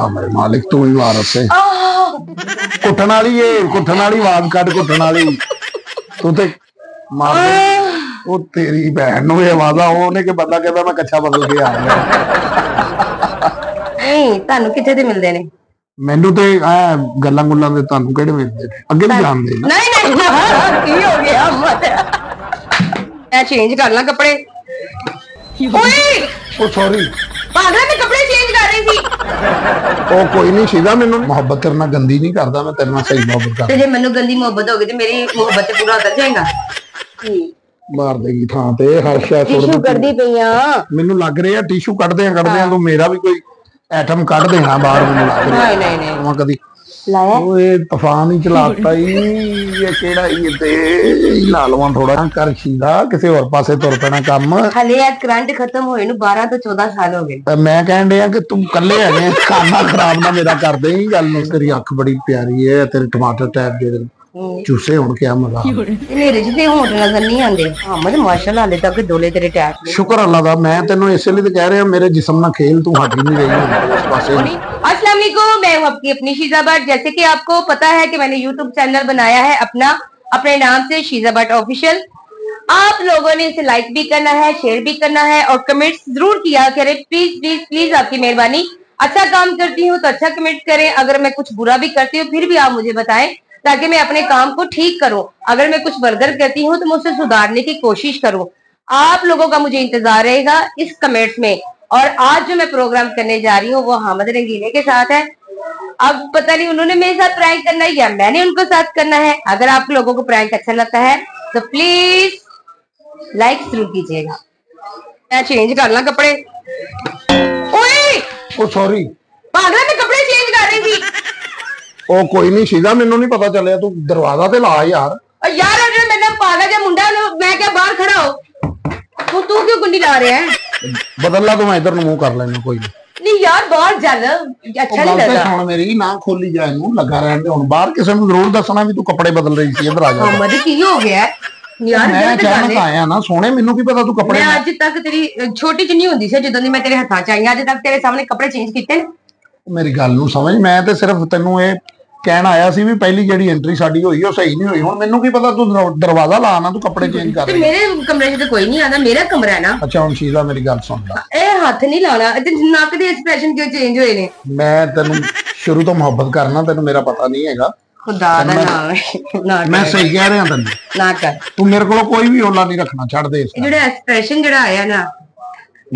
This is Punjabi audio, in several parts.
ਮੇਰੇ ਮਾਲਿਕ ਤੂੰ ਹੀ ਮਾਰ ਉਸੇ ਕੁੱਟਣ ਵਾਲੀ ਏ ਕੁੱਟਣ ਵਾਲੀ ਆਵਾਜ਼ ਕੱਢ ਕੁੱਟਣ ਵਾਲੀ। ਤੂੰ ਤੇ ਮਾਰ ਦੇ। ਉਹ ਤੇਰੀ ਭੈਣ ਨੂੰ ਇਹ ਆਵਾਜ਼ਾਂ ਉਹਨੇ ਕਿ ਬੰਦਾ ਕਹਿੰਦਾ ਮੈਂ ਕੱਚਾ ਬਦਲ ਕੇ ਆ ਗਿਆ। ਨਹੀਂ ਤੁਹਾਨੂੰ ਕਿੱਥੇ ਦੇ ਮਿਲਦੇ ਨੇ? ਮੈਨੂੰ ਤੇ ਐ ਗੱਲਾਂ ਗੁੱਲਾਂ ਦੇ ਤੁਹਾਨੂੰ ਕਿਹੜੇ ਵੇਚਦੇ ਨੇ ਅੱਗੇ ਵੀ ਜਾਣਦੇ ਨੇ। ਨਹੀਂ ਨਹੀਂ ਕੀ ਹੋ ਗਿਆ ਮਤ ਮੈਂ ਚੇਂਜ ਕਰ ਲਾਂ ਕੱਪੜੇ। ਓਏ! ਉਹ ਸੌਰੀ ਪਾਗਲ ਮੈਂ ਕੱਪੜੇ ਚੇਂਜ ਕਰ ਰਹੀ ਸੀ। ਉਹ ਕੋਈ ਨਹੀਂ ਸੀਦਾ ਮੈਨੂੰ। ਮੁਹੱਬਤ ਕਰਨਾ ਗੰਦੀ ਨਹੀਂ ਕਰਦਾ ਮੈਂ ਤੇਰੇ ਨਾਲ ਸਹੀ ਮੁਹੱਬਤ ਤੇ ਕਰਦਾ ਜੇ ਮੈਨੂੰ ਗੰਦੀ ਮੁਹੱਬਤ ਹੋ ਗਈ ਤੇ ਮੇਰੀ ਮੁਹੱਬਤ ਤੇ ਪੂਰਾ ਉਤਰ ਜਾਏਗਾ। ਮਾਰ ਦੇਗੀ ਥਾਂ ਤੇ ਹਰ ਸ਼ੈ ਸੁੱਟ ਟਿਸ਼ੂ ਕਰਦੀ ਪਈਆਂ ਮੈਨੂੰ ਲੱਗ ਰਿਹਾ ਟਿਸ਼ੂ ਕੱਢਦੇ ਆ ਕੱਢਦੇ ਆ ਤੂੰ ਮੇਰਾ ਵੀ ਕੋਈ ਐਟਮ ਕੱਢ ਦੇਣਾ ਬਾਹਰ ਮੈਨੂੰ ਲੱਗ ਰਿਹਾ। ਨਹੀਂ ਨਹੀਂ ਨਹੀਂ। ਮੈਂ ਕਦੀ ਲਾਇਆ? ਓਏ ਤੂਫਾਨ ਹੀ ਚਲਾਤਾ ਈ। ਇਹ ਕਿਹੜਾ ਇਹ ਤੇ? ਲਾ ਲਵਾਂ ਥੋੜਾ ਕਰ ਸ਼ੀਦਾ ਕਿਸੇ ਹੋਰ ਪਾਸੇ ਤੁਰ ਪੈਣਾ ਕੰਮ। ਹਲੇ ਇਹ ਕਰੰਟ ਖਤਮ ਹੋਏ ਨੂੰ 12 ਤੋਂ 14 ਸਾਲ ਹੋ ਗਏ। ਤਾਂ ਮੈਂ ਕਹਿਣ ਡਿਆ ਕਿ ਤੂੰ ਕੱਲੇ ਹੈਗੇ ਖਾਣਾ ਖਰਾਬ ਨਾ ਮੇਰਾ ਕਰ ਦੇਈਂ ਗੱਲ ਨੂੰ ਤੇਰੀ ਅੱਖ ਬੜੀ ਪਿਆਰੀ ਹੈ ਤੇਰੇ ਟਮਾਟਰ ਟੈਪ ਜਿਹੜੇ ਹੂੰ। ਚੂਸੇ ਹੁਣ ਕਿਆ ਮਜ਼ਾ। ਮੇਰੇ ਜਿਹਦੇ ਹੋਂਟ ਨਜ਼ਰ ਨਹੀਂ ਆਉਂਦੇ। ਹਮਦ ਮਾਸ਼ਾਅੱਲਾ ਹਲੇ ਤੱਕ ਡੋਲੇ ਤੇਰੇ ਟੈਪ ਨੇ। ਸ਼ੁਕਰ ਅੱਲਾ ਦਾ। ਮੈਂ ਤੈਨੂੰ ਇਸੇ ਲਈ ਤਾਂ ਕਹਿ ਰਿਹਾ ਮੇਰੇ ਜਿਸਮ ਨਾਲ ਖੇਲ ਤੂੰ ਹਟ ਹੀ ਨਹੀਂ ਰਹੀ। ਹੁਣ ਉਸ ਪਾਸੇ अस्सलाम वालेकुम, मैं हूँ आपकी अपनी शीजा भट्ट। जैसे कि आपको पता है कि मैंने YouTube चैनल बनाया है अपना, अपने नाम से शीजा भट्ट ऑफिशियल आप लोगों ने इसे लाइक भी करना है शेयर भी करना है और कमेंट्स ज़रूर किया करें। प्लीज़ प्लीज़ प्लीज़ आपकी मेहरबानी। अच्छा काम करती हूँ तो अच्छा कमेंट करें। अगर मैं कुछ बुरा भी करती हूँ, फिर भी आप मुझे बताएँ ताकि मैं अपने काम को ठीक करूँ। अगर मैं कुछ बर्गर करती हूँ तो मैं उसे सुधारने की कोशिश करूँ। आप लोगों का मुझे इंतज़ार रहेगा इस कमेंट्स में। और आज जो मैं प्रोग्राम करने जा रही हूँ वो हामद रंगीले के साथ है अब पता नहीं उन्होंने मेरे साथ प्रैंक करना है या मैंने उनको साथ करना है अगर आप लोगों को प्रैंक अच्छा लगता है तो प्लीज लाइक जरूर कीजिएगा मैं चेंज कर ला कपड़े ओए ਉਹ ਸੌਰੀ पागल मैं कपड़े चेंज कर रही थी ਉਹ ਕੋਈ ਨਹੀਂ ਸੀਦਾ ਮੈਨੂੰ ਨਹੀਂ ਪਤਾ ਚੱਲਿਆ ਤੂੰ ਦਰਵਾਜ਼ਾ ਤੇ ਲਾ ਯਾਰ और यार अगर मैंने पागल या मुंडा लो, मैं क्या बाहर खड़ा हो तू तू क्यों गुंडी ला रहे हैं ਬਦਲ ਲਾ ਤੂੰ ਮੈਂ ਇਧਰ ਨੂੰ ਮੂੰਹ ਕਰ ਲੈਣਾ ਕੋਈ ਨਹੀਂ नहीं यार बाहर चल अच्छा नहीं ਗੱਲ ਤੇ लगा ਸੁਣ ਮੇਰੀ ਨਾ ਖੋਲੀ ਜਾ ਇਹਨੂੰ ਲੱਗਾ ਰਹਿਣ ਦੇ ਹੁਣ ਬਾਹਰ ਕਿਸੇ ਨੂੰ ਜ਼ਰੂਰ ਦੱਸਣਾ ਵੀ ਤੂੰ ਕੱਪੜੇ ਬਦਲ ਰਹੀ ਸੀ ਇਧਰ ਆ ਜਾ मोहम्मद की हो गया है? यार ਮੈਂ गलत गल ਅਚਾਨਕ है। ਆਇਆ ਨਾ ਸੋਹਣੇ ਮੈਨੂੰ ਕੀ ਪਤਾ ਤੂੰ ਕੱਪੜੇ ਮੈਂ ਅੱਜ ਤੱਕ ਤੇਰੀ ਅਹ, ਛੋਟੀ ਜਿਹੀ ਹੁੰਦੀ ਸੀ ਜਦੋਂ ਦੀ ਮੈਂ ਤੇਰੇ ਹੱਥਾਂ 'ਚ ਆਈ ਹਾਂ, ਅੱਜ ਤੱਕ ਤੇਰੇ ਸਾਹਮਣੇ ਕੱਪੜੇ ਚੇਂਜ ਕੀਤੇ ਨੇ ਮੇਰੀ ਗੱਲ ਨੂੰ ਸਮਝ ਮੈਂ ਤੇ ਸਿਰਫ ਤੈਨੂੰ ਇਹ ਕਹਿਣ ਆਇਆ ਸੀ ਵੀ ਪਹਿਲੀ ਜਿਹੜੀ ਐਂਟਰੀ ਸਾਡੀ ਹੋਈ ਉਹ ਸਹੀ ਨਹੀਂ ਹੋਈ। ਹੁਣ ਮੈਨੂੰ ਕੀ ਪਤਾ ਤੂੰ ਦਰ- ਦਰਵਾਜ਼ਾ ਲਾ ਨਾ ਤੂੰ ਕੱਪੜੇ ਚੇਂਜ ਕਰ ਤੇ ਰਹੀ ਮੇਰੇ ਕਮਰੇ 'ਚ ਤਾਂ ਕੋਈ ਨਹੀਂ ਆਉਂਦਾ ਮੇਰਾ ਕਮਰਾ ਹੈ ਨਾ। ਅੱਛਾ ਹੁਣ ਸ਼ੀਜ਼ਾ ਮੇਰੀ ਗੱਲ ਸੁਣ ਲੈ। ਇਹ ਹੱਥ ਨਹੀਂ ਲਾਉਣਾ। ਤੇ ਨੱਕ ਦੇ ਐਕਸਪ੍ਰੈਸ਼ਨ ਕਿਉਂ ਚੇਂਜ ਹੋਏ ਨੇ? ਮੈਂ ਤੈਨੂੰ ਸ਼ੁਰੂ ਤੋਂ ਮੁਹੱਬਤ ਕਰਨਾ ਤੈਨੂੰ ਮੇਰਾ ਪਤਾ ਨਹੀਂ ਹੈਗਾ। ਖੁਦਾ ਦਾ ਨਾਮ ਹੈ। ਨਾ ਮੈਂ ਕਰ। ਸਹੀ ਕਹਿ ਰਿਹਾ ਤੈਨੂੰ। ਨਾ ਕਰ। ਤੂੰ ਮੇਰੇ ਕੋਲੋਂ ਕੋਈ ਵੀ ਓਲਾ ਨਹੀਂ ਰੱਖਣਾ ਛੱਡ ਦੇ ਇਸ ਜਿਹੜਾ ਐਕਸਪ੍ਰੈਸ਼ਨ ਜਿਹੜਾ ਆਇਆ ਨਾ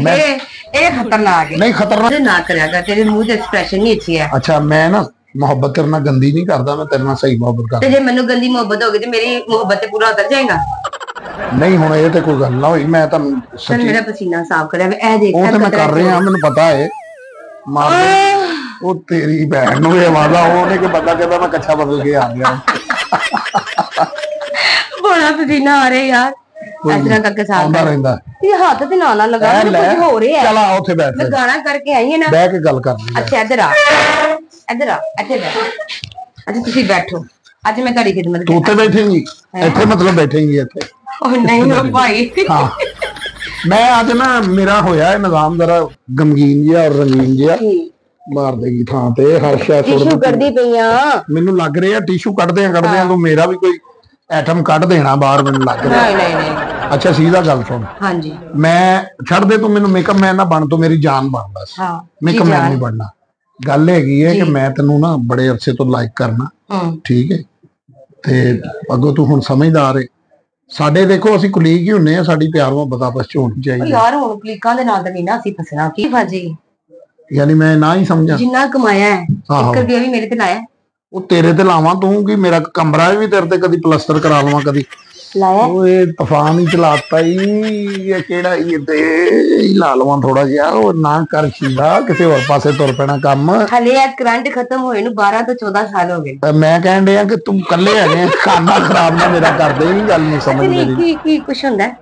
ਮੈਂ- ਇਹ ਇਹ ਖਤਰਨਾਕ ਹੈ। ਨਹੀਂ ਖਤਰਨਾਕ ਨਾ ਕਰਿਆ ਕਰ ਤੇਰੇ ਮੂੰਹ ਦੇ ਐਕਸਪ੍ਰੈਸ਼ਨ ਨਹੀਂ ਅੱਛੇ ਹੈ। ਅੱਛਾ ਮੈਂ ਨਾ ਮੁਹੱਬਤ ਕਰਨਾ ਗੰਦੀ ਨਹੀਂ ਕਰਦਾ ਮੈਂ ਤੇਰੇ ਨਾਲ ਸਹੀ ਮੁਹੱਬਤ ਕਰਦਾ। ਤੇ ਜੇ ਮੈਨੂੰ ਗੰਦੀ ਮੁਹੱਬਤ ਹੋ ਗਈ ਤੇ ਮੇਰੀ ਮੁਹੱਬਤ ਤੇ ਪੂਰਾ ਉਤਰ ਜਾਏਗਾ? ਨਹੀਂ ਹੁਣ ਇਹ ਤੇ ਕੋਈ ਗੱਲ ਨਾ ਹੋਈ ਮੈਂ ਚਲ ਸੱਚੀ ਮੇਰਾ ਪਸੀਨਾ ਸਾਫ਼ ਕਰਿਆ ਵੇ ਇਹ ਦੇਖ ਉਹ ਤੇ ਮੈਂ ਕਰ ਰਿਹਾ ਮੈਨੂੰ ਪਤਾ ਹੈ ਮਾਰ ਦੇ। ਉਹ ਤੇਰੀ ਭੈਣ ਨੂੰ ਇਹ ਆਵਾਜ਼ਾਂ ਉਹਨੇ ਕਿ ਬੰਦਾ ਕਹਿੰਦਾ ਮੈਂ ਕੱਛਾ ਬਦਲ ਕੇ ਆ ਗਿਆ। ਬੜਾ ਪਸੀਨਾ ਆ ਰਿਹਾ ਯਾਰ। ਇਸ ਤਰ੍ਹਾਂ ਕਰਕੇ ਸਾਫ਼ ਆਉਂਦਾ ਰਹਿੰਦਾ। ਇਹ ਹੱਥ ਤੇ ਨਾ ਨਾ ਲਗਾ ਐ ਮੈਨੂੰ ਲੈ ਕੁਝ ਹੋ ਰਿਹਾ ਚਲ ਆ ਉੱਥੇ ਬੈਠ ਮੈਂ ਫਿਰ। ਗਾਣਾ ਕਰਕੇ ਆਈ ਹਾਂ ਨਾ। ਬਹਿ ਕੇ ਗੱਲ ਕਰਨੀ ਹੈ। ਅੱਛਾ ਇੱਧਰ ਆ। ਇੱਧਰ ਆ ਇੱਥੇ ਬੈਠ ਅੱਜ ਤੁਸੀਂ ਬੈਠੋ। ਅੱਜ ਮੈਂ ਤੁਹਾਡੀ ਖਿਦਮਤ ਤੂੰ ਉੱਤੇ ਬੈਠੇਂਗੀ ਇੱਥੇ ਮਤਲਬ ਬੈਠੇਂਗੀ ਇੱਥੇ। ਉਹ ਨਹੀਂ ਉਹ ਭਾਈ। ਹਾਂ। ਮੈਂ ਅੱਜ ਨਾ ਮੇਰਾ ਹੋਇਆ ਇਹ ਨਿਜ਼ਾਮ ਜ਼ਰਾ ਗਮਗੀਨ ਜਿਹਾ ਔਰ ਰੰਗੀਨ ਜਿਹਾ। ਮਾਰ ਦੇਗੀ ਥਾਂ ਤੇ ਹਰ ਸ਼ੈ ਸੁੱਟ ਟਿਸ਼ੂ ਕਰਦੀ ਪਈਆਂ ਮੈਨੂੰ ਲੱਗ ਰਿਹਾ ਟਿਸ਼ੂ ਕੱਢਦੇ ਆ ਕੱਢਦੇ ਆ ਤੂੰ ਮੇਰਾ ਵੀ ਕੋਈ ਐਟਮ ਕੱਢ ਦੇਣਾ ਬਾਹਰ ਮੈਨੂੰ ਲੱਗ ਰਿਹਾ। ਨਹੀਂ ਨਹੀਂ ਨਹੀਂ। ਅੱਛਾ ਸੀਧਾ ਗੱਲ ਸੁਣ। ਹਾਂਜੀ। ਮੈਂ ਛੱਡ ਦੇ ਤੂੰ ਮੈਨੂੰ ਮੇਕਅਪ ਮੈਨ ਨਾ ਬਣ ਤੂੰ ਮੇਰੀ ਜਾਨ ਬਣ ਬਸ। ਹਾਂ। Makeup man. ਨਹੀਂ ਬਣਨਾ। ਗੱਲ ਹੈਗੀ ਹੈ ਕਿ ਮੈਂ ਤੈਨੂੰ ਨਾ ਬੜੇ ਅਰਸੇ ਤੋਂ ਲਾਈਕ ਕਰਨਾ। ਠੀਕ ਹੈ। ਤੇ ਅੱਗੋਂ ਤੂੰ ਹੁਣ ਸਮਝਦਾਰ ਹੈ ਸਾਡੇ ਦੇਖੋ ਅਸੀਂ ਕੁਲੀਗ ਹੀ ਹੁੰਨੇ ਆ ਸਾਡੀ ਪਿਆਰ ਮੁਹੱਬਤ ਆਪਸ ਚ ਹੋਣੀ ਚਾਹੀਦੀ ਯਾਰ ਹੁਣ ਕਲੀਕਾਂ ਦੇ ਨਾਲ ਤਾਂ ਨਹੀਂ ਨਾ ਅਸੀਂ ਫਸਣਾ। ਕੀ ਫਾਜੀ ਯਾਨੀ ਮੈਂ ਨਾ ਹੀ ਸਮਝਾਂ। ਜਿੰਨਾ ਕਮਾਇਆ ਹੈ ਆਹੋ। ਇੱਕ ਰੁਪਿਆ ਵੀ ਮੇਰੇ ਤੇ ਲਾਇਆ ਉਹ ਤੇਰੇ ਤੇ ਲਾਵਾਂ ਤੂੰ ਕਿ ਮੇਰਾ ਕਮਰਾ ਵੀ ਤੇਰੇ ਤੇ ਕਦੀ ਪਲਸਤਰ ਕਰਾ ਲਵਾਂ ਕਦੀ। ਲਾਇਆ? ਓਏ ਤੂਫਾਨ ਹੀ ਚਲਾਤਾ ਈ ਇਹ ਕਿਹੜਾ ਇਹ ਤੇ ਹੀ ਲਾ ਲਵਾਂ ਥੋੜਾ ਜਿਹਾ ਉਹ ਨਾ ਕਰ ਸ਼ੀਦਾ ਕਿਸੇ ਹੋਰ ਪਾਸੇ ਤੁਰ ਪੈਣਾ ਕੰਮ। ਹਲੇ ਇਹ ਕਰੰਟ ਖਤਮ ਹੋਏ ਨੂੰ 12 ਤੋਂ 14 ਸਾਲ ਹੋ ਗਏ। ਤਾਂ ਮੈਂ ਕਹਿਣ ਡਿਆ ਕਿ ਤੂੰ ਇਕੱਲੇ ਹੈਗੇ ਖਾਣਾ ਖਰਾਬ ਨਾ ਮੇਰਾ ਕਰਦੇ ਹੀ ਗੱਲ ਨਹੀਂ ਸਮਝ ਮੇਰੀ। ਕੀ ਕੀ ਕੁਛ ਹੁੰਦਾ ਹੈ?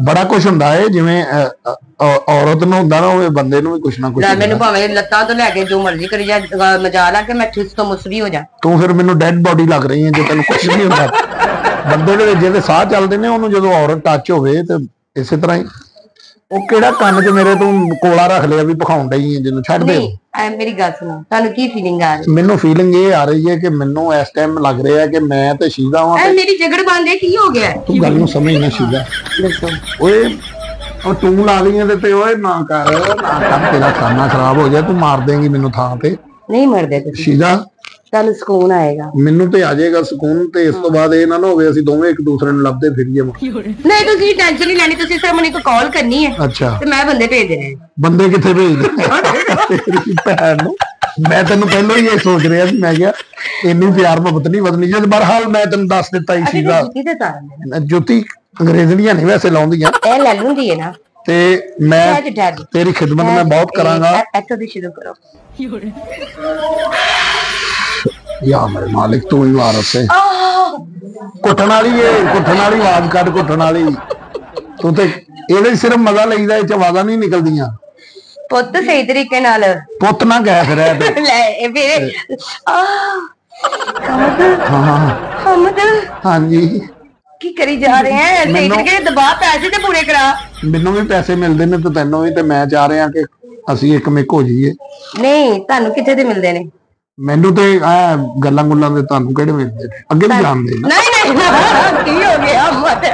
ਬੜਾ ਕੁਝ ਹੁੰਦਾ ਏ ਜਿਵੇਂ ਅ, ਅ, ਔ- ਔਰਤ ਨੂੰ ਹੁੰਦਾ ਨਾ ਉਹ ਬੰਦੇ ਨੂੰ ਵੀ ਕੁਛ ਨਾ ਕੁਛ ਲੈ ਹੁੰਦਾ। ਮੈਨੂੰ ਭਾਵੇਂ ਲੱਤਾਂ ਤੋਂ ਲੈ ਕੇ ਜੋ ਮਰਜ਼ੀ ਕਰੀ ਜਾ ਅਹ ਮਜਾ ਲਾ ਕੇ ਮੈਂ ਠਿਸ ਤੋਂ ਮੁਸਵੀ ਹੋ ਜਾ। ਤੂੰ ਫਿਰ ਮੈਨੂੰ ਡੈੱਡ ਬੋਡੀ ਲੱਗ ਰਹੀ ਹੈ ਜੇ ਤੈਨੂੰ ਕੁਝ ਨਹੀਂ ਹੁੰਦਾ। ਬੰਦੇ ਦੇ ਜਿਹਦੇ ਸਾਹ ਚੱਲਦੇ ਨੇ ਉਹਨੂੰ ਜਦੋਂ ਔਰਤ ਟੱਚ ਹੋਵੇ ਤੇ ਇਸੇ ਤਰ੍ਹਾਂ ਹੀ। ਉਹ ਕਿਹੜਾ ਕੰਨ 'ਚ ਮੇਰੇ ਤੂੰ ਕੋਲਾ ਰੱਖ ਲਿਆ ਵੀ ਪਖਾਉਣ ਡਈ ਹੈ ਜਿਹਨੂੰ ਛੱਡ ਦੇ ਨਹੀਂ ਐ ਮੇਰੀ ਗੱਲ ਸੁਣੋ। ਤੁਹਾਨੂੰ ਕੀ ਫੀਲਿੰਗ ਆ ਰਹੀ? ਮੈਨੂੰ ਫੀਲਿੰਗ ਇਹ ਆ ਰਹੀ ਹੈ ਕਿ ਮੈਨੂੰ ਇਸ ਟਾਈਮ ਲੱਗ ਰਿਹਾ ਹੈ ਕਿ ਮੈਂ ਤੇ ਸ਼ੀਦਾ ਵਾਂ ਐ ਮੇਰੀ ਜਗੜ ਬੰਦੇ ਕੀ ਹੋ ਗਿਆ? ਤੂੰ ਗੱਲ ਨੂੰ ਸਮਝ ਨਾ ਸ਼ੀਦਾ ਦੱਸੋ ਓਏ ਉਹ ਤੂੰ ਲਾ ਲਈਆਂ ਤੇ ਤੇ ਓਏ ਨਾ ਕਰ ਨਾ ਕਰ ਤੇਰਾ ਖਾਣਾ ਖਰਾਬ ਹੋ ਜਾਏ ਤੂੰ ਮਾਰ ਦੇਂਗੀ ਮੈਨੂੰ ਥਾਂ ਤੇ। ਨਹੀਂ ਮਰਦੇ ਤੁਸੀਂ। ਸ਼ੀਦਾ ਤੁਹਾਨੂੰ ਸਕੂਨ ਆਏਗਾ। ਮੈਨੂੰ ਤੇ ਆ ਜਾਏਗਾ ਸਕੂਨ ਤੇ ਇਸ ਤੋਂ ਬਾਅਦ ਇਹ ਨਾ ਨਾ ਹੋਵੇ ਅਸੀਂ ਦੋਵੇਂ ਇੱਕ ਦੂਸਰੇ ਨੂੰ ਲੱਭਦੇ ਫਿਰੀਏ ਨਹੀਂ ਤੁਸੀਂ ਟੈਨਸ਼ਨ ਨਹੀਂ ਲੈਣੀ ਤੁਸੀਂ ਸਿਰਫ ਮੈਨੂੰ ਇੱਕ ਕਾਲ ਕਰਨੀ ਹੈ ਅੱਛਾ। ਤੇ ਮੈਂ ਬੰਦੇ ਭੇਜ ਦੇਣੇ ਨੇ। ਬੰਦੇ ਕਿੱਥੇ ਭੇਜਦੇ? ਤੇਰੀ ਭੈਣ ਨੂੰ। ਮੈਂ ਤੈਨੂੰ ਪਹਿਲਾਂ ਹੀ ਇਹ ਸੋਚ ਰਿਹਾ ਸੀ ਮੈਂ ਕਿਹਾ ਇੰਨੀ ਪਿਆਰ ਮੁਹੱਬਤ ਨਹੀਂ ਵਧਣੀ ਜਦ ਬਰਹਾਲ ਮੈਂ ਤੈਨੂੰ ਦੱਸ ਦਿੱਤਾ ਹੀ ਅਸੀਂ ਸੀਗਾ। ਜੁੱਤੀ ਤੇ ਤਾਰਨ ਦੇਣਾ ਜੁੱਤੀ ਅੰਗਰੇਜ਼ਣੀਆਂ ਨਹੀਂ ਵੈਸੇ ਲਾਉਂਦੀਆਂ। ਇਹ ਲੈ ਲੂੰਦੀ ਹੈ ਨਾ। ਤੇ ਮੈਂ ਤੇਰੀ ਖਿਦਮਤ ਮੈਂ ਬਹੁਤ ਕਰਾਂਗਾ। ਇੱਥੋਂ ਦੀ ਸ਼ੁਰੂ ਕਰੋ। ਯਾ ਮੇਰੇ ਮਾਲਿਕ ਤੂੰ ਹੀ ਹੈ ਆਹ ਕੁੱਟਣ ਵਾਲੀ ਏ ਕੁੱਟਣ ਵਾਲੀ ਆਵਾਜ਼ ਕੱਢ ਕੁੱਟਣ ਵਾਲੀ। ਤੂੰ ਤੇ ਇਹਦੇ ਸਿਰਫ ਮਜ਼ਾ ਲਈਦਾ ਇਹ ਚ ਆਵਾਜ਼ਾਂ ਨਹੀਂ ਨਿਕਲਦੀਆਂ। ਪੁੱਤ ਸਹੀ ਤਰੀਕੇ ਨਾਲ। ਪੁੱਤ ਨਾ ਗਏ ਫਿਰ ਇਹ ਤੇ। ਲੈ ਇਹ ਮੇਰੇ ਹਮਦ ਹਾਂ। ਹਮਦ ਹਾਂਜੀ। ਕੀ ਕਰੀ ਜਾ ਰਹੇ ਹੈ ਸਹੀ ਮੈਨੂੰ- ਤਰੀਕੇ ਨਾਲ ਦਬਾ ਪੈਸੇ ਤੇ ਪੂਰੇ ਕਰਾ। ਮੈਨੂੰ ਵੀ ਪੈਸੇ ਮਿਲਦੇ ਨੇ ਤੇ ਤੈਨੂੰ ਵੀ ਤੇ ਮੈਂ ਚਾਹ ਰਿਹਾ ਕਿ ਅਸੀਂ ਇੱਕ ਮਿਕ ਹੋ ਜਾਈਏ। ਨਹੀਂ ਤੁਹਾਨੂੰ ਕਿੱਥੇ ਤੇ ਮਿਲਦੇ ਨੇ? ਮੈਨੂੰ ਤੇ ਆ ਗੱਲਾਂ ਗੁੱਲਾਂ ਦੇ ਤੁਹਾਨੂੰ ਕਿਹੜੇ ਨੇ? ਅੱਗੇ ਵੀ ਜਾਣਦੇ ਨੇ। ਨਹੀਂ ਨਹੀਂ। ਕੀ ਹੋ ਗਿਆ ਮਤ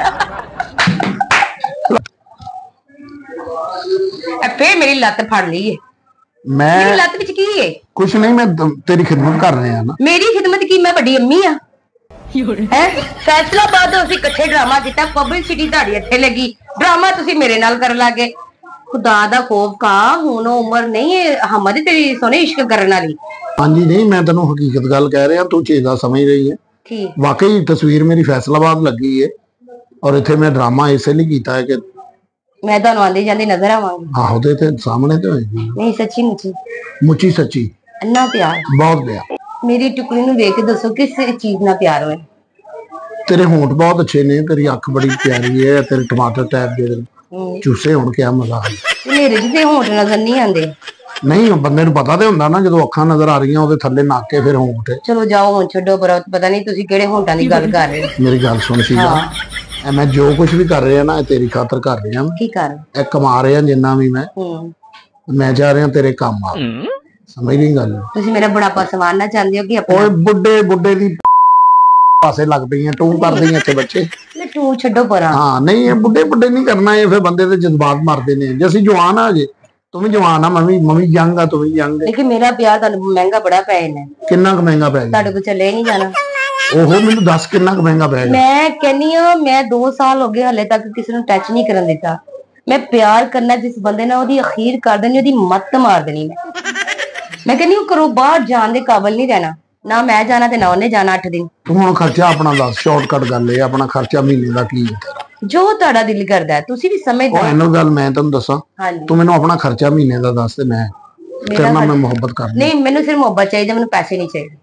ਫੇ ਮੇਰੀ ਲੱਤ ਫੜ ਲਈ ਹੈ ਮੈਂ ਮੇਰੀ ਲੱਤ ਵਿੱਚ ਕੀ ਹੈ ਕੁਛ ਨਹੀਂ ਮੈਂ ਤੇਰੀ ਖਿਦਮਤ ਕਰ ਰਿਹਾ ਨਾ। ਮੇਰੀ ਖਿਦਮਤ ਕੀ? ਮੈਂ ਵੱਡੀ ਅੰਮੀ ਆ। ਹੈ ਫੈਸਲਾਬਾਦ ਤੋਂ ਅਸੀਂ ਇਕੱਠੇ ਡਰਾਮਾ ਕੀਤਾ। ਪਬਲਿਸਿਟੀ ਤੁਹਾਡੀ ਇੱਥੇ ਲੱਗੀ। ਡਰਾਮਾ ਤੁਸੀਂ ਮੇਰੇ ਨਾਲ ਕਰਨ ਲੱਗੇ ਖੁਦਾ ਦਾ ਖੋਫ ਕਾ ਹੁਣ ਉਮਰ ਨਹੀਂ ਹੈ ਹਮਦ ਤੇਰੀ ਸੋਹਣੇ ਇਸ਼ਕ ਕਰਨ ਵਾਲੀ। ਹਾਂਜੀ ਨਹੀਂ ਮੈਂ ਤੈਨੂੰ ਹਕੀਕਤ ਗੱਲ ਕਹਿ ਰਿਹਾ ਤੂੰ ਚੀਜ਼ਾਂ ਸਮਝ ਰਹੀ ਹੈ। ਕੀ ਵਾਕਈ ਤਸਵੀਰ ਮੇਰੀ ਫੈਸਲਾਬਾਦ ਲੱਗੀ ਹੈ ਔਰ ਇੱਥੇ ਮੈਂ ਡਰਾਮਾ ਇਸੇ ਲਈ ਕੀਤਾ ਹੈ ਕਿ ਮੈਂ ਤੁਹਾਨੂੰ ਆਂਦੀ ਜਾਂਦੀ ਨਜ਼ਰ ਆਵਾਂਗੀ। ਆਹੋ ਤੇ ਤੇ ਸਾਹਮਣੇ ਤੇ ਹੋਏਗੀ। ਨਹੀਂ ਸੱਚੀ ਮੁੱਚੀ। ਮੁੱਚੀ ਸੱਚੀ। ਅੰਨਾ ਪਿਆਰ। ਬਹੁਤ ਪਿਆ ਮੇਰੀ ਟੁਕੜੀ ਨੂੰ ਵੇਖ ਕੇ ਦੱਸੋ ਕਿਸ ਚੀਜ਼ ਨਾਲ ਪਿਆਰ ਹੋਇਆ। ਤੇਰੇ ਹੋਂਠ ਬਹੁਤ ਅੱਛੇ ਨੇ ਤੇਰੀ ਅੱਖ ਬੜੀ ਪਿਆਰੀ ਹੈ ਤੇਰੇ ਟਮਾਟਰ ਟੈਪ ਦੇ ਚੂਸੇ ਹੁਣ ਕਿਆ ਮਜ਼ਾ ਆ ਮੇਰੇ ਜਿਹਦੇ ਹੋਂਠ ਨਜ਼ਰ ਨਹੀਂ ਆਉਂਦੇ ਨਹੀਂ ਉਹ ਬੰਦੇ ਨੂੰ ਪਤਾ ਤੇ ਹੁੰਦਾ ਨਾ ਜਦੋਂ ਅੱਖਾਂ ਨਜ਼ਰ ਆ ਰਹੀਆਂ ਉਹਦੇ ਥੱਲੇ ਨੱਕ ਕੇ ਫਿਰ ਹੋਂਠ। ਹੈ। ਚਲੋ ਜਾਓ ਹੁਣ ਛੱਡੋ ਪਰ ਪਤਾ ਨਹੀਂ ਤੁਸੀਂ ਕਿਹੜੇ ਹੋਂਠਾਂ ਦੀ ਗੱਲ ਕਰ ਰਹੇ ਹੋ। ਮੇਰੀ ਗੱਲ ਸੁਣ ਸੀਗਾ ਐ ਮੈਂ ਜੋ ਕੁਝ ਵੀ ਕਰ ਰਿਹਾ ਨਾ ਇਹ ਤੇਰੀ ਖਾਤਰ ਕਰ ਰਿਹਾ। ਕੀ ਕਰ? ਇਹ ਕਮਾ ਰਿਹਾ ਜਿੰਨਾ ਵੀ ਮੈਂ। ਹੂੰ। ਮੈਂ ਚਾਹ ਰਿਹਾ ਤੇਰੇ ਕੰਮ ਆ ਸਮਝ ਨਹੀਂ ਗੱਲ? ਤੁਸੀਂ ਮੇਰਾ ਬੁਢਾਪਾ ਸਵਾਰਨਾ ਚਾਹੁੰਦੇ ਹੋ ਕਿ ਆਪਣਾ? ਓਏ ਬੁੱਢੇ ਬੁੱਢੇ ਦੀ ਪਾਸੇ ਲੱਗ ਪਈਆਂ ਟੂ ਕਰਦੀਆਂ ਇੱਥੇ ਬੱਚੇ। ਤੂੰ ਛੱਡੋ ਪਰਾਂ। ਹਾਂ ਨਹੀਂ ਇਹ ਬੁੱਢੇ ਬੁੱਢੇ ਨਹੀਂ ਕਰਨਾ ਇਹ ਫਿਰ ਬੰਦੇ ਦੇ ਜਜ਼ਬਾਤ ਮਰਦੇ ਨੇ। ਜੇ ਅਸੀਂ ਜਵਾਨ ਆ ਜੇ ਤੂੰ ਵੀ ਜਵਾਨ ਆ ਮੈਂ ਵੀ ਮੈਂ ਵੀ ਯੰਗ ਆ ਤੂੰ ਵੀ ਯੰਗ ਹੈ ਲੇਕਿਨ ਮੇਰਾ ਪਿਆਰ ਤੁਹਾਨੂੰ ਮਹਿੰਗਾ ਬੜਾ ਪੈ ਜਾਣਾ। ਕਿੰਨਾ ਕੁ ਮਹਿੰਗਾ ਪੈ ਗਿਆ ਤੁਹਾਡੇ ਕੋਲ ਚੱਲੇ ਨਹੀਂ ਜਾਣਾ। ਉਹ ਮੈਨੂੰ ਦੱਸ ਕਿੰਨਾ ਕੁ ਮਹਿੰਗਾ ਪੈ ਗਿਆ ਮੈਂ ਕਹਿੰਨੀ ਆ ਮੈਂ 2 ਸਾਲ ਹੋ ਗਏ ਹਲੇ ਤੱਕ ਕਿਸੇ ਨੂੰ ਟੱਚ ਨਹੀਂ ਕਰਨ ਦਿੱਤਾ। ਮੈਂ ਪਿਆਰ ਕਰਨਾ ਜਿਸ ਬੰਦੇ ਨਾਲ ਉਹਦੀ ਅਖੀਰ ਕਰ ਦੇਣੀ ਉਹਦੀ ਮੱਤ ਮਾਰ ਦੇਣੀ ਮੈਂ। ਮੈਂ ਕਹਿੰਨੀ ਉਹ ਘਰੋਂ ਬਾਹਰ ਜਾਣ ਦੇ ਕਾਬਲ ਨਹੀਂ ਰਹਿਣਾ। ਨਾ ਮੈਂ ਜਾਣਾ ਤੇ ਨਾ ਉਹਨੇ ਜਾਣਾ 8 ਦਿਨ। ਤੂੰ ਹੁਣ ਖਰਚਾ ਆਪਣਾ ਦੱਸ ਸ਼ਾਰਟਕਟ ਗੱਲ ਇਹ ਆਪਣਾ ਖਰਚਾ ਮਹੀਨੇ ਦਾ ਕੀ ਹੈ ਜੋ ਤੁਹਾਡਾ ਦਿਲ ਕਰਦਾ ਹੈ, ਤੁਸੀਂ ਵੀ ਸਮਝਦੇ ਉਹ ਹੋ ਇਹਨੂੰ ਗੱਲ ਮੈਂ ਤੈਨੂੰ ਦੱਸਾਂ ਹਾਂਜੀ। ਤੂੰ ਮੈਨੂੰ ਆਪਣਾ ਖਰਚਾ ਮਹੀਨੇ ਦਾ ਦੱਸ ਤੇ ਮੈਂ ਤੇਰੇ ਨਾਲ ਮੈਂ ਮੁਹੱਬਤ ਕਰਨੀ। ਨਹੀਂ ਮੈਨੂੰ ਸਿਰਫ ਮੁਹੱਬਤ ਚਾਹੀਦੀ ਮੈਨੂੰ ਪੈਸੇ ਨਹੀਂ ਚਾਹੀਦੇ।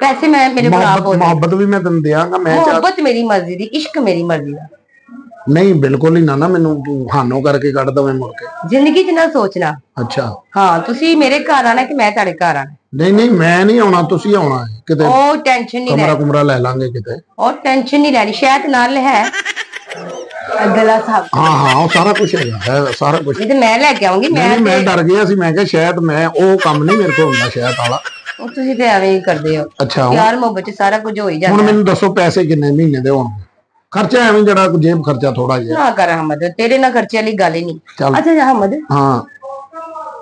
ਪੈਸੇ ਮੈਂ ਮੇਰੇ ਕੋਲ ਆਪ ਹੋ ਮੁਹੱਬਤ ਮੁਹੱਬਤ ਵੀ ਮੈਂ ਤੈਨੂੰ ਦਿਆਂਗਾ ਮੈਂ ਚਾਹ ਮੁਹੱਬਤ ਮੇਰੀ ਮਰਜ਼ੀ ਦੀ ਇਸ਼ਕ ਮੇਰੀ ਮਰਜ਼ੀ ਦਾ। ਨਹੀਂ ਬਿਲਕੁਲ ਹੀ ਨਾ ਨਾ ਮੈਨੂੰ ਤੂੰ ਹਾਨੋ ਕਰਕੇ ਕੱਢ ਦਵੇਂ ਮੁੜ ਕੇ। ਜ਼ਿੰਦਗੀ 'ਚ ਨਾ ਸੋਚਣਾ। ਅੱਛਾ। ਹਾਂ ਤੁਸੀਂ ਮੇਰੇ ਘਰ ਆਣਾ ਕਿ ਮੈਂ ਤੁਹਾਡੇ ਘਰ ਆਣਾ? ਨਹੀਂ ਨਹੀਂ ਮੈਂ ਨਹੀਂ ਆਉਣਾ ਤੁਸੀਂ ਆਉਣਾ ਹੈ ਕਿਤੇ। ਉਹ ਟੈਨਸ਼ਨ ਨਹੀਂ ਕਮਰਾ ਕੁਮਰਾ ਲੈ ਲਾਂਗੇ ਕਿਤੇ। ਉਹ ਟੈਨਸ਼ਨ ਨਹੀਂ ਲੈਣੀ ਸ਼ਾਇਦ ਨਾਲ ਹੈ। ਅਗਲਾ ਸਾਹਿਬ ਹਾਂ ਹਾਂ ਉਹ ਸਾਰਾ ਕੁਝ ਹੈਗਾ ਹੈ ਸਾਰਾ ਕੁਝ ਤੇ ਮੈਂ ਲੈ ਕੇ ਆਉਂਗੀ ਮੈਂ ਨਹੀਂ ਮੈਂ ਡਰ ਗਿਆ ਸੀ ਮੈਂ ਕਿਹਾ ਸ਼ਾਇਦ ਮੈਂ ਉਹ ਕੰਮ ਨਹੀਂ ਮੇਰੇ ਕੋਲ ਹੁੰਦਾ ਸ਼ਾਇਦ ਵਾਲਾ। ਉਹ ਤੁਸੀਂ ਤੇ ਐਵੇਂ ਹੀ ਕਰਦੇ ਹੋ। ਅੱਛਾ ਹੁਣ- ਪਿਆਰ ਮੁਹੱਬਤ 'ਚ ਸਾਰਾ ਕੁਝ ਹੋ ਹੀ ਹੁਣ ਜਾਂਦਾ। ਮੈਨੂੰ ਦੱਸੋ ਪੈਸੇ ਕਿੰਨੇ ਮਹੀਨੇ ਦੇ ਹੋਣਗੇ? ਖਰਚਾ ਐਵੇਂ ਜਿਹੜਾ ਜੇਬ ਖਰਚਾ ਥੋੜਾ ਜਿਹਾ। ਨਾ ਕਰ ਅਹਮਦ ਤੇਰੇ ਨਾਲ ਖਰਚੇ ਵਾਲੀ ਗੱਲ ਹੀ ਨਹੀਂ। ਚੱਲ। ਅੱਛਾ ਅਹਮਦ। ਹਾਂ।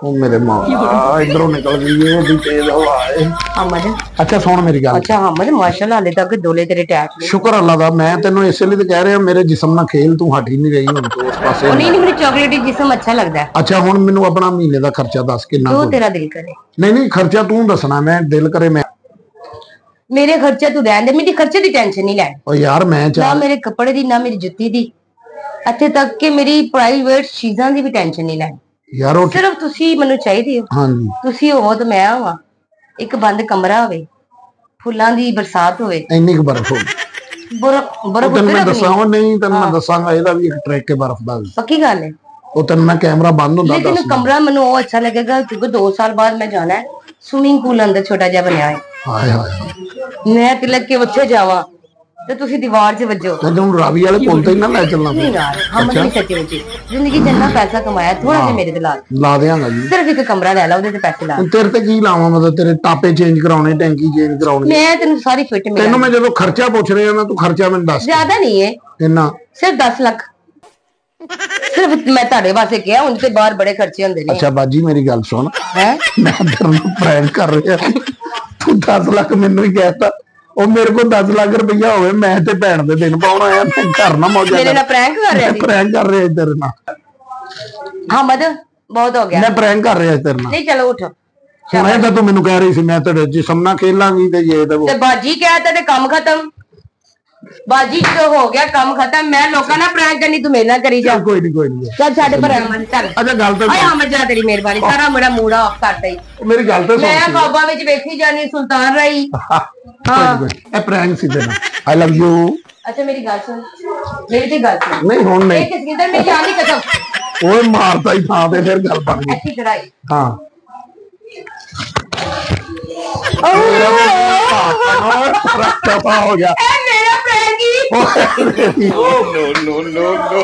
ਉਹ ਮੇਰੇ ਮਾਂ ਆ ਇਧਰੋਂ ਨਿਕਲ ਗਈ ਇਹ ਉਹਦੀ ਤੇਜ਼ ਹਵਾ ਹੈ ਅਹਮਦ ਅੱਛਾ ਸੁਣ ਮੇਰੀ ਗੱਲ। ਅੱਛਾ ਅਹਮਦ ਮਾਸ਼ਾਅੱਲਾ ਹਲੇ ਤੱਕ ਦੋਲੇ ਤੇਰੇ ਟੈਟ ਨੇ ਸ਼ੁਕਰ ਅੱਲਾ ਦਾ ਮੈਂ ਤੈਨੂੰ ਇਸੇ ਲਈ ਤਾਂ ਕਹਿ ਰਿਹਾ ਮੇਰੇ ਜਿਸਮ ਨਾਲ ਖੇਲ ਤੂੰ ਹਟ ਹੀ ਨਹੀਂ ਰਹੀ ਹੁਣ ਤੋਂ ਉਸ ਪਾਸੇ। ਨਹੀਂ ਨਹੀਂ ਮੈਨੂੰ ਚਾਕਲੇਟੀ ਜਿਸਮ ਅੱਛਾ ਲੱਗਦਾ। ਅੱਛਾ ਹੁਣ ਮੈਨੂੰ ਆਪਣਾ ਮਹੀਨੇ ਦਾ ਖਰਚਾ ਦੱਸ ਕਿੰਨਾ ਕੁ- ਤੇਰਾ ਦਿਲ ਕਰੇ। ਨਹੀਂ ਨਹੀਂ ਖਰਚਾ ਤੂੰ ਦੱਸਣਾ ਮੈਂ ਦਿਲ ਕਰੇ ਮੈਂ ਮੇਰੇ ਖਰਚੇ ਤੂੰ ਰਹਿਣ ਦੇ ਮੇਰੀ ਖਰਚੇ ਦੀ ਟੈਨਸ਼ਨ ਨਹੀਂ ਲੈਣੀ। ਉਹ ਯਾਰ ਮੈਂ ਨਾ ਚਾਹ ਮੇਰੇ ਕੱਪੜੇ ਦੀ ਨਾ ਮੇਰੀ ਜੁੱਤੀ ਦੀ। ਇੱਥੇ ਤੱਕ ਕਿ ਮੇਰੀ ਪ੍ਰਾਈਵੇਟ ਚੀਜ਼ਾਂ ਦੀ ਵੀ ਟੈਨਸ਼ਨ ਨਹੀਂ ਲੈਣੀ। ਯਾਰ ਉਹ ਸਿਰਫ ਤੁਸੀਂ ਮੈਨੂੰ ਚਾਹੀਦੇ ਹੋ। ਹਾਂਜੀ। ਤੁਸੀਂ ਹੋਵੋ ਤੇ ਮੈਂ ਹੋਵਾਂ। ਇੱਕ ਬੰਦ ਕਮਰਾ ਹੋਵੇ ਫੁੱਲਾਂ ਦੀ ਬਰਸਾਤ ਹੋਵੇ। ਇੰਨੀ ਕੁ ਬਰਫ਼ ਹੋ। ਬਰਫ ਬਰਫ ਤੈਨੂੰ ਮੈਂ ਦੱਸਾਂ ਉਹ ਨਹੀਂ ਤੈਨੂੰ ਮੈਂ ਦੱਸਾਂਗਾ ਇਹਦਾ ਵੀ ਇੱਕ ਟਰੈਕ ਹੈ ਬਰਫ਼ ਦਾ ਵੀ। ਪੱਕੀ ਗੱਲ ਹੈ। ਉਹ ਤੈਨੂੰ ਮੈਂ ਕੈਮਰਾ ਬੰਦ ਹੁੰਦਾ ਲੇਕਿਨ ਦੱਸ। ਕਮਰਾ ਮੈਨੂੰ ਉਹ ਅੱਛਾ ਲੱਗੇਗਾ ਕਿਉਂਕਿ 2 ਸਾਲ ਬਾਅਦ ਮੈਂ ਜਾਣਾ ਹੈ। ਸਵਿਮਿੰਗ ਪੂਲ ਅੰਦਰ ਛੋਟਾ ਜਿਹਾ ਬਣਿਆ ਹੈ ਹਾਏ ਹਾਏ ਮੈਂ ਤਿਲਕ ਕੇ ਉੱਥੇ ਜਾਵਾਂ। ਤੇ ਤੁਸੀਂ ਦੀਵਾਰ 'ਚ ਵੱਜੋ। ਤੇ ਤੂੰ ਰਾਵੀ ਵਾਲੇ ਪੁੱਲ ਤੇ ਨਾ ਲੈ ਚੱਲਣਾ ਨਹੀਂ। ਯਾਰ ਹਮ ਨਹੀਂ ਸੱਚੇ ਵਿੱਚ। ਜ਼ਿੰਦਗੀ 'ਚ ਇੰਨਾ ਪੈਸਾ ਕਮਾਇਆ ਥੋੜਾ ਜਿਹਾ ਮੇਰੇ ਤੇ ਲਾ ਦੇ। ਲਾ ਦਿਆਂਗਾ ਜੀ। ਸਿਰਫ ਇੱਕ ਕਮਰਾ ਲੈ ਲਾ ਉਹਦੇ ਤੇ ਪੈਸੇ ਲਾ ਹੁਣ ਤੇਰੇ ਤੇ ਕੀ ਲਾਵਾਂ ਮਤਲਬ ਤੇਰੇ ਟਾਪੇ ਚੇਂਜ ਕਰਾਉਣੇ ਟੈਂਕੀ ਚੇਂਜ ਕਰਾਉਣੀ। ਮੈਂ ਤੈਨੂੰ ਸਾਰੀ ਫਿੱਟ ਮਿਲਾਂ। ਤੈਨੂੰ ਮੈਂ ਜਦੋਂ ਖਰਚਾ ਪੁੱਛ ਰਿਹਾ ਨਾ ਤੂੰ ਖਰਚਾ ਮੈਨੂੰ ਦੱਸ। ਜ਼ਿਆਦਾ ਨਹੀਂ ਹੈ। ਇੰਨਾ। ਸਿਰਫ 10 ਲੱਖ। ਸਿਰਫ ਮੈਂ ਤੁਹਾਡੇ ਵਾਸਤੇ ਕਿਹਾ ਹੁਣ ਤੇ ਬਾਹਰ ਬੜੇ ਖਰਚੇ ਹੁੰਦੇ ਨੇ। ਅੱਛਾ ਬਾਜੀ ਮੇਰੀ ਗੱਲ ਸੁਣ। ਹੈ? ਮੈਂ ਤੇਰੇ ਨਾਲ ਪ੍ਰੈਂਕ ਕਰ ਰਿਹਾ। ਤੂੰ 10 ਲੱਖ ਮੈਨੂੰ ਹੀ ਕਹਿਤਾ। ਉਹ ਮੇਰੇ ਕੋਲ 10 ਲੱਖ ਰੁਪਈਆ ਹੋਵੇ ਮੈਂ ਤੇ ਭੈਣ ਦੇ ਦਿਨ ਪਾਉਣਾ ਆ ਮੈਂ ਘਰ ਨਾ ਮੌਜਾ ਮੇਰੇ ਨਾਲ ਪ੍ਰੈਂਕ ਕਰ ਰਿਹਾ ਸੀ। ਪ੍ਰੈਂਕ ਕਰ ਰਿਹਾ ਤੇਰੇ ਨਾਲ। ਹਾਂ ਮਦ ਬਹੁਤ ਹੋ ਗਿਆ। ਮੈਂ ਪ੍ਰੈਂਕ ਕਰ ਰਿਹਾ ਤੇਰੇ ਨਾਲ। ਨਹੀਂ ਚਲੋ ਉਠੋ। ਹੁਣ ਤਾਂ ਤੂੰ ਮੈਨੂੰ ਕਹਿ ਰਹੀ ਸੀ ਮੈਂ ਤੇਰੇ ਜਿਸਮ ਨਾਲ ਖੇਲਾਂਗੀ ਤੇ ਇਹ ਤੇ ਉਹ ਤੇ ਬਾਜੀ ਕਹਿਤਾ ਤੇ ਕੰਮ ਖਤਮ। ਬਾਜੀ ਜੋ ਹੋ ਗਿਆ ਕੰਮ ਖਤਮ। ਮੈਂ ਲੋਕਾਂ ਨਾਲ ਪ੍ਰੈਂਕ ਕਰਨੀ ਤੂੰ ਮੇਰੇ ਨਾਲ ਕਰੀ ਜਾ। ਕੋਈ ਨਹੀਂ ਕੋਈ ਨਹੀਂ ਚੱਲ ਸਾਡੇ ਪਰ ਅਮਨ ਚੱਲ। ਅੱਛਾ ਗੱਲ ਤੇ ਆਏ ਅਮਨ ਜਾ ਤੇਰੀ ਮਿਹਰਬਾਨੀ ਸਾਰਾ ਮੇਰਾ ਮੂਡ ਆਫ ਕਰਤਾ ਹੀ ਮੇਰੀ ਗੱਲ ਤੇ ਮੈਂ ਸੁਣ ਖਾਬਾਂ ਵਿੱਚ ਵੇਖੀ ਜਾਨੀ ਸੁਲਤਾਨ ਰਹੀ ਹਾਂ ਇਹ ਪ੍ਰੈਂਕ ਸੀ ਤੇਰਾ। ਆਈ ਲਵ ਯੂ ਅੱਛਾ ਮੇਰੀ ਗੱਲ ਸੁਣ। ਮੇਰੀ ਤੇ ਗੱਲ ਸੁਣ। ਨਹੀਂ ਹੁਣ ਇਹ ਨਹੀਂ ਕਿਸ ਕਿੰਦਰ ਮੇਰੀ ਦੀ ਕਸਮ। ਓਏ ਮਾਰਦਾ ਹੀ ਥਾਂ ਤੇ ਫਿਰ ਗੱਲ ਬਣ ਗਈ। ਐਸੀ ਕਰਾਈ। ਹਾਂ। ਰੱਖਾ ਹੋ ਗਿਆ ਇਹ ਮੇਰਾ ਪ੍ਰੈਂਕ ਹੀ ਓਏ no, no, no, no.